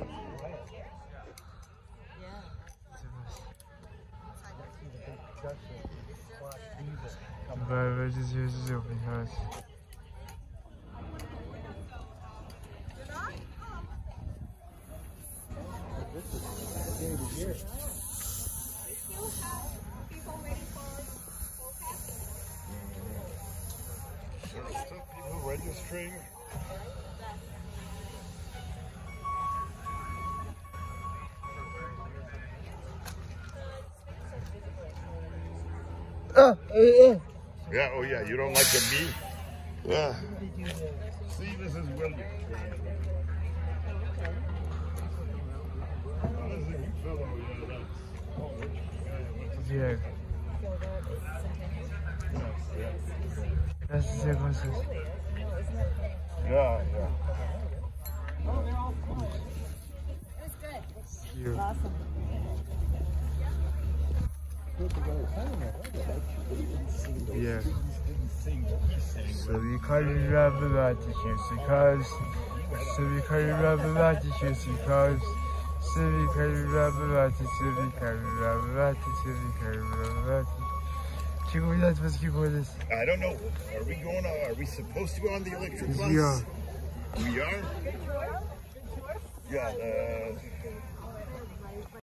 Sûr. Ouais. There's still people registering. Eh, eh. Yeah, oh yeah, you don't like the meat? Yeah. See, this is William. This is a good yeah, that's- oh, which guy? What's his- Yeah, yeah. that's the circumstances. Yeah, yeah. So yukarı ravalar dikiyorsun cause. So yukarı ravalar dikiyorsun cause. So we yukarı ravalar dikiyorsun kaz. So we yukarı ravalar dikiyorsun kaz. So Keep going, that's what's keep going. I don't know. Are we going? Are we supposed to go on the electric bus? We are. We are. Yeah. Uh,